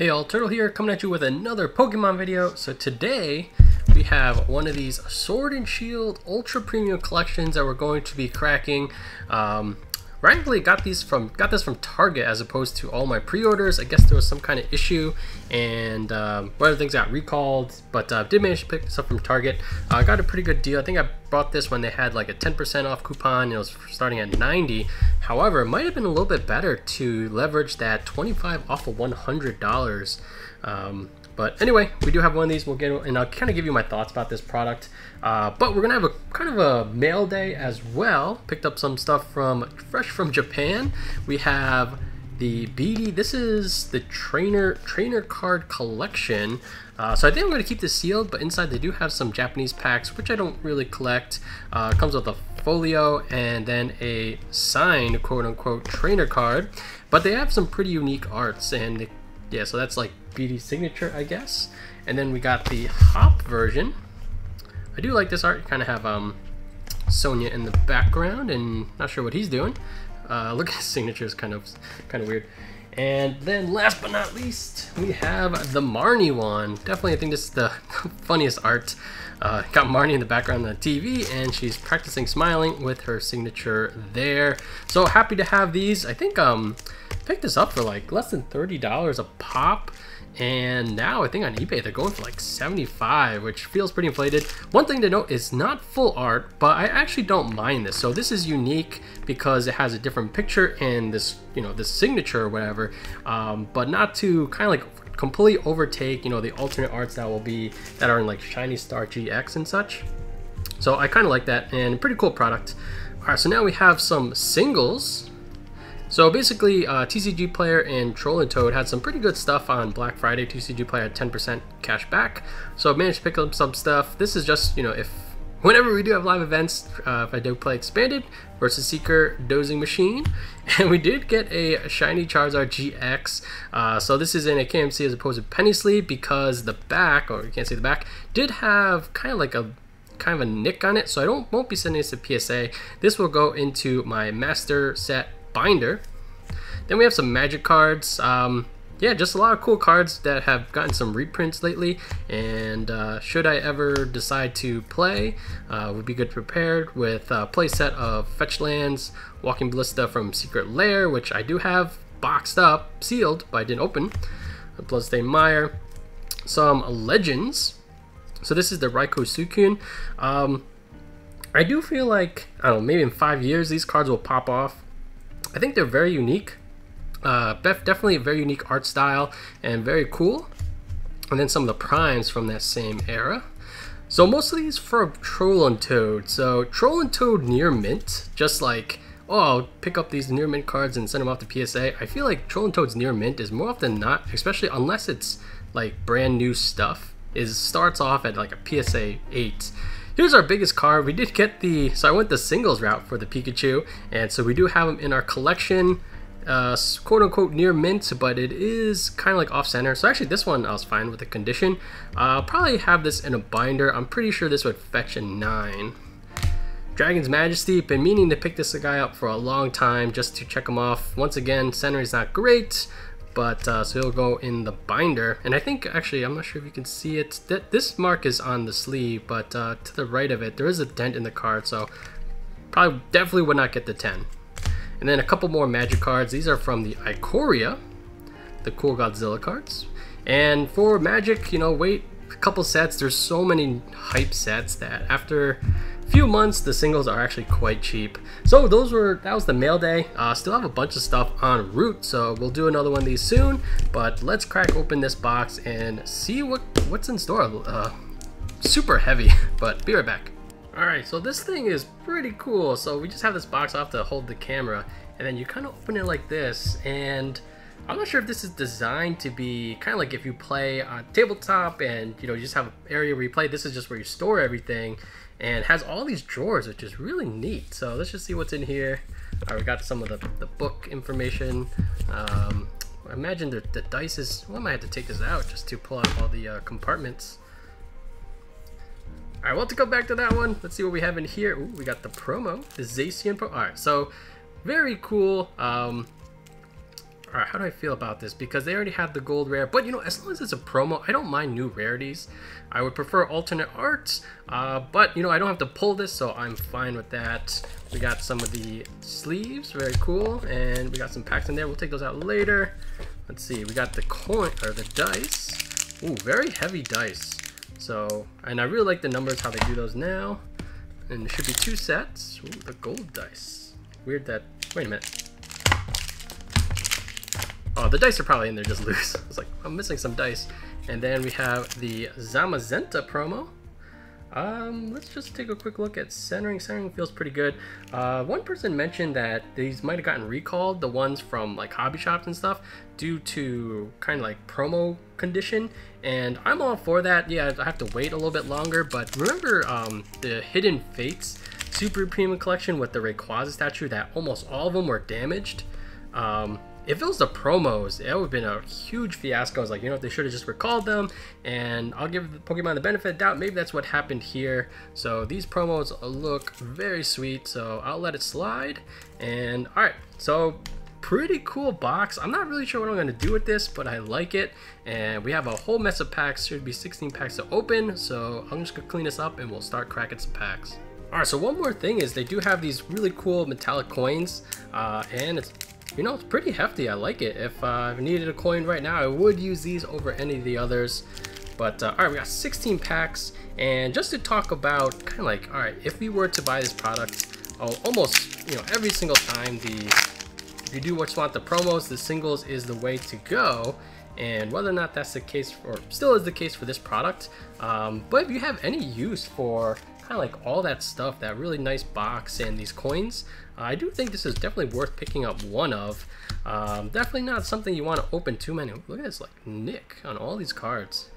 Hey all, Turtle here, coming at you with another Pokemon video. So today, we have one of these Sword and Shield Ultra Premium collections that we're going to be cracking. Um, randomly got these from got this from Target as opposed to all my pre-orders. I guess there was some kind of issue and um, one of the things got recalled, but uh, did manage to pick this up from Target. I uh, got a pretty good deal. I think I bought this when they had like a 10% off coupon. It was starting at 90. However, it might have been a little bit better to leverage that 25 off of $100. Um, but anyway, we do have one of these. We'll get and I'll kind of give you my thoughts about this product. Uh, but we're gonna have a kind of a mail day as well. Picked up some stuff from fresh from Japan. We have the Bede. This is the trainer trainer card collection. Uh, so I think I'm going to keep this sealed, but inside they do have some Japanese packs, which I don't really collect. Uh, comes with a folio and then a signed quote-unquote trainer card. But they have some pretty unique arts, and yeah, so that's like Bede signature, I guess. And then we got the Hop version. I do like this art. You kind of have um, Sonia in the background, and not sure what he's doing. Uh, look at his signature is kind of kind of weird. And then last but not least, we have the Marnie one. Definitely, I think this is the funniest art. Uh, got Marnie in the background on the TV, and she's practicing smiling with her signature there. So happy to have these. I think um, picked this up for like less than $30 a pop and now I think on eBay they're going for like 75 which feels pretty inflated. One thing to note is not full art but I actually don't mind this. So this is unique because it has a different picture and this you know this signature or whatever um, but not to kind of like completely overtake you know the alternate arts that will be that are in like shiny star gx and such. So I kind of like that and pretty cool product. All right so now we have some singles so basically, uh, TCG Player and Troll and Toad had some pretty good stuff on Black Friday. TCG Player had 10% cash back, so I managed to pick up some stuff. This is just, you know, if whenever we do have live events, uh, if I do play Expanded versus Seeker Dowsing Machine, and we did get a Shiny Charizard GX. Uh, so this is in a KMC as opposed to Penny Sleeve because the back, or you can't see the back, did have kind of like a kind of a nick on it, so I don't won't be sending this to PSA. This will go into my master set binder. Then we have some magic cards. Um, yeah, just a lot of cool cards that have gotten some reprints lately. And uh, should I ever decide to play, uh, would be good prepared with a playset of Fetch Lands, Walking Ballista from Secret Lair, which I do have boxed up, sealed, but I didn't open. Bloodstained Mire, some Legends. So this is the Raikou Suicune. Um, I do feel like, I don't know, maybe in five years these cards will pop off I think they're very unique. Uh, definitely a very unique art style and very cool. And then some of the primes from that same era. So most of these for Troll and Toad. So Troll and Toad near mint, just like, oh, I'll pick up these near mint cards and send them off to PSA. I feel like Troll and Toad's near mint is more often not, especially unless it's like brand new stuff, is starts off at like a PSA 8. Here's our biggest card. We did get the, so I went the singles route for the Pikachu, and so we do have them in our collection, uh, quote unquote near mint, but it is kind of like off center. So actually this one I was fine with the condition. Uh, I'll probably have this in a binder. I'm pretty sure this would fetch a 9. Dragon's Majesty, been meaning to pick this guy up for a long time just to check him off. Once again, center is not great, but uh, so it'll go in the binder. And I think actually I'm not sure if you can see it. That this mark is on the sleeve but uh, to the right of it there is a dent in the card so probably definitely would not get the 10 and then a couple more magic cards. These are from the Ikoria the cool Godzilla cards. And for magic you know wait couple sets there's so many hype sets that after a few months, the singles are actually quite cheap. So those were, that was the mail day. Uh, still have a bunch of stuff en route, so we'll do another one of these soon. But let's crack open this box and see what what's in store. Uh, super heavy, but be right back. Alright, so this thing is pretty cool. So we just have this box off to hold the camera, and then you kind of open it like this, and I'm not sure if this is designed to be kind of like if you play on tabletop and you know you just have an area where you play. This is just where you store everything and has all these drawers, which is really neat. So let's just see what's in here. All right, we got some of the, the book information. Um, I imagine the, the dice is, well, I might have to take this out just to pull out all the uh, compartments. All right, well, to go back to that one, let's see what we have in here. Ooh, we got the promo, the Zacian Pro. All right, so very cool. Um, all right, how do I feel about this? Because they already had the gold rare, but you know, as long as it's a promo, I don't mind new rarities. I would prefer alternate arts, uh, but you know, I don't have to pull this, so I'm fine with that. We got some of the sleeves, very cool, and we got some packs in there. We'll take those out later. Let's see, we got the coin, or the dice. Ooh, very heavy dice. So, and I really like the numbers, how they do those now. And there should be two sets. Ooh, the gold dice. Weird that, wait a minute. Oh, the dice are probably in there just loose. I was like, I'm missing some dice. And then we have the Zamazenta promo. Um, let's just take a quick look at centering. Centering feels pretty good. Uh, one person mentioned that these might have gotten recalled, the ones from like hobby shops and stuff, due to kind of like promo condition. And I'm all for that. Yeah, I have to wait a little bit longer, but remember um, the Hidden Fates Super Premium Collection with the Rayquaza statue that almost all of them were damaged? Um, if it was the promos, it would have been a huge fiasco. I was like, you know, what? they should have just recalled them, and I'll give Pokemon the benefit of doubt. Maybe that's what happened here. So these promos look very sweet, so I'll let it slide. And all right, so pretty cool box. I'm not really sure what I'm going to do with this, but I like it. And we have a whole mess of packs. Should be 16 packs to open, so I'm just going to clean this up and we'll start cracking some packs. Alright, so one more thing is they do have these really cool metallic coins, uh, and it's you know, it's pretty hefty. I like it. If uh, I needed a coin right now, I would use these over any of the others. But, uh, alright, we got 16 packs. And just to talk about, kind of like, alright, if we were to buy this product, oh, almost, you know, every single time, the if you do just want the promos, the singles is the way to go. And whether or not that's the case, or still is the case for this product, um, but if you have any use for like all that stuff, that really nice box and these coins. Uh, I do think this is definitely worth picking up one of. Um, definitely not something you want to open too many. Look at this, like Nick on all these cards.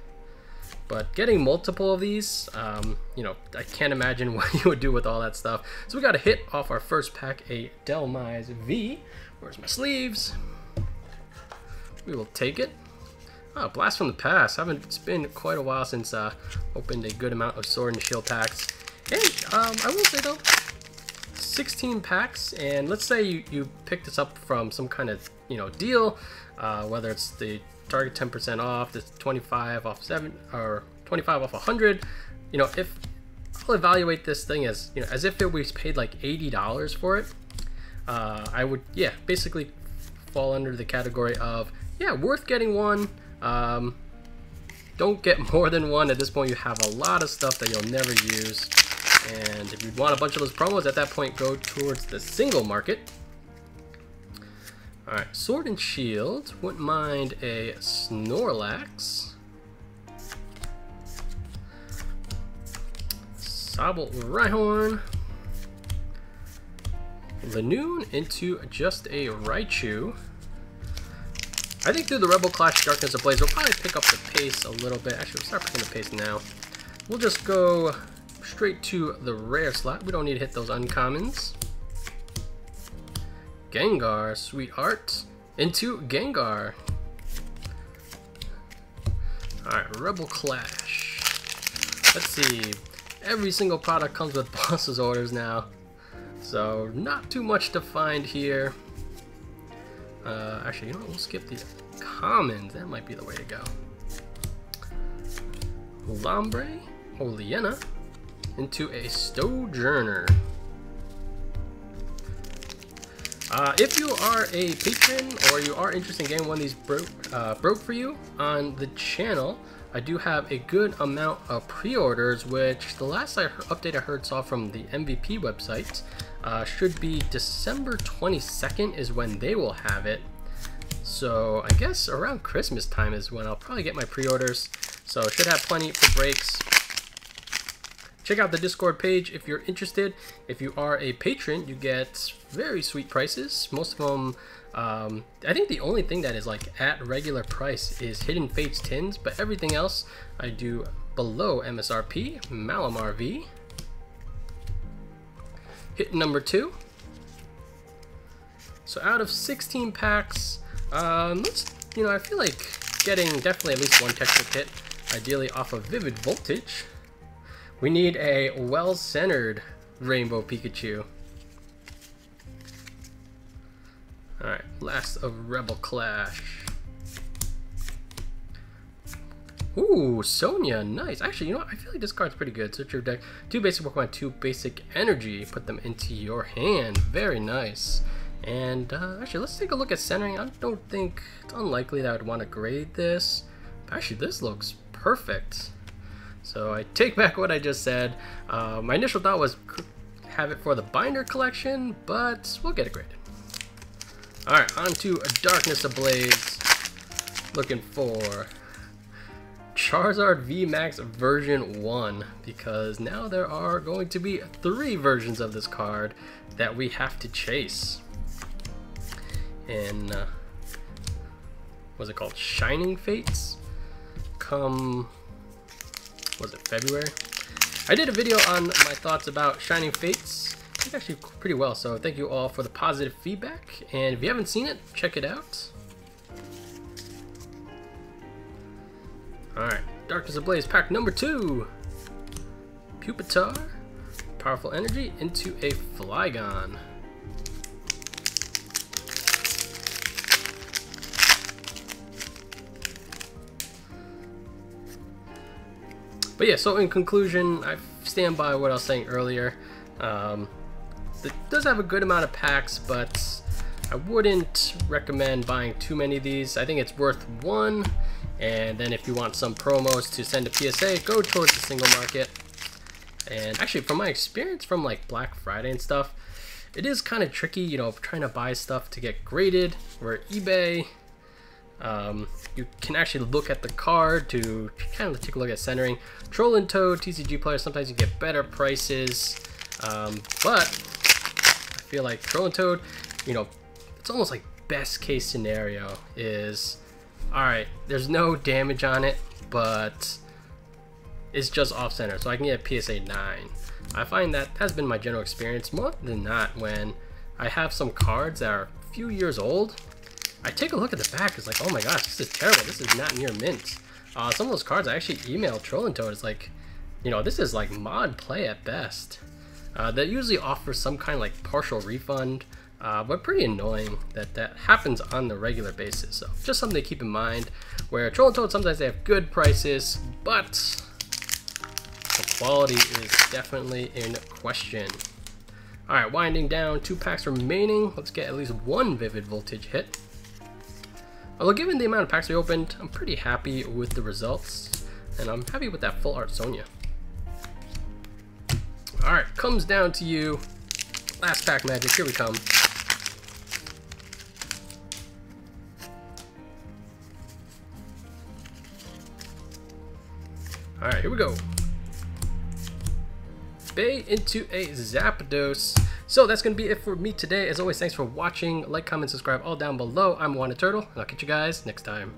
But getting multiple of these, um, you know, I can't imagine what you would do with all that stuff. So we got a hit off our first pack, a Dhelmise V. Where's my sleeves? We will take it. Oh, Blast from the Past. I Haven't, it's been quite a while since uh, opened a good amount of Sword and Shield packs. Hey, um, I will say though, 16 packs, and let's say you, you pick this up from some kind of, you know, deal, uh, whether it's the Target 10% off, this 25 off 7, or 25 off 100, you know, if I'll evaluate this thing as, you know, as if it was paid like $80 for it, uh, I would, yeah, basically fall under the category of, yeah, worth getting one, um, don't get more than one. At this point, you have a lot of stuff that you'll never use. And if you want a bunch of those promos, at that point, go towards the single market. Alright, Sword and Shield. Wouldn't mind a Snorlax. Sobble Rhyhorn. Lanoon into just a Raichu. I think through the Rebel Clash Darkness Ablaze, we'll probably pick up the pace a little bit. Actually, we'll start picking the pace now. We'll just go straight to the rare slot. We don't need to hit those uncommons. Gengar, sweetheart. Into Gengar. Alright, Rebel Clash. Let's see. Every single product comes with boss's orders now. So, not too much to find here. Uh, actually, you know what? We'll skip the commons. That might be the way to go. Lombre, Oliena, into a Stonjourner. Uh, if you are a patron or you are interested in getting one of these broke, uh, broke for you on the channel, I do have a good amount of pre-orders, which the last I update I heard saw from the MVP website uh, should be December 22nd is when they will have it. So I guess around Christmas time is when I'll probably get my pre-orders. So should have plenty for breaks. Check out the Discord page if you're interested. If you are a patron, you get very sweet prices. Most of them, um, I think the only thing that is like at regular price is Hidden Fates tins, but everything else I do below MSRP. Malamar V. Hit number two. So out of 16 packs, um, let's, you know, I feel like getting definitely at least one texture kit, ideally off of Vivid Voltage. We need a well-centered Rainbow Pikachu. Alright, last of Rebel Clash. Ooh, Sonia, nice. Actually, you know what? I feel like this card's pretty good. Search your deck. Two basic Pokemon, two basic energy. Put them into your hand. Very nice. And uh, actually, let's take a look at centering. I don't think it's unlikely that I'd want to grade this. Actually, this looks perfect. So I take back what I just said. Uh, my initial thought was have it for the binder collection, but we'll get it graded. Alright, on to Darkness Ablaze. Looking for Charizard VMAX version 1 because now there are going to be three versions of this card that we have to chase. And uh, was it called Shining Fates? Come, was it February? I did a video on my thoughts about Shining Fates. It's actually pretty well, so thank you all for the positive feedback. And if you haven't seen it, check it out. Alright, Darkness Ablaze pack number two. Pupitar, powerful energy into a Flygon. But yeah, so in conclusion, I stand by what I was saying earlier. Um, it does have a good amount of packs, but I wouldn't recommend buying too many of these. I think it's worth one and then if you want some promos to send a PSA, go towards the single market. And actually, from my experience from like Black Friday and stuff, it is kind of tricky, you know, trying to buy stuff to get graded. Where eBay, um, you can actually look at the card to kind of take a look at centering. Troll and Toad, TCG players, sometimes you get better prices. Um, but I feel like Troll and Toad, you know, it's almost like best case scenario is Alright, there's no damage on it, but it's just off center, so I can get a PSA 9. I find that has been my general experience more than not when I have some cards that are a few years old. I take a look at the back, it's like, oh my gosh, this is terrible, this is not near mint. Uh, some of those cards I actually emailed Troll and Toad, it's like, you know, this is like mod play at best. Uh, that usually offers some kind of like partial refund uh, but pretty annoying that that happens on the regular basis. So just something to keep in mind. Where Troll and Toad sometimes they have good prices, but the quality is definitely in question. All right, winding down, two packs remaining. Let's get at least one Vivid Voltage hit. Although given the amount of packs we opened, I'm pretty happy with the results, and I'm happy with that full art Sonia. All right, comes down to you. Last pack magic, here we come. Alright, here we go. Bay into a Zapdos. So that's going to be it for me today. As always, thanks for watching. Like, comment, subscribe all down below. I'm Wanted Turtle, and I'll catch you guys next time.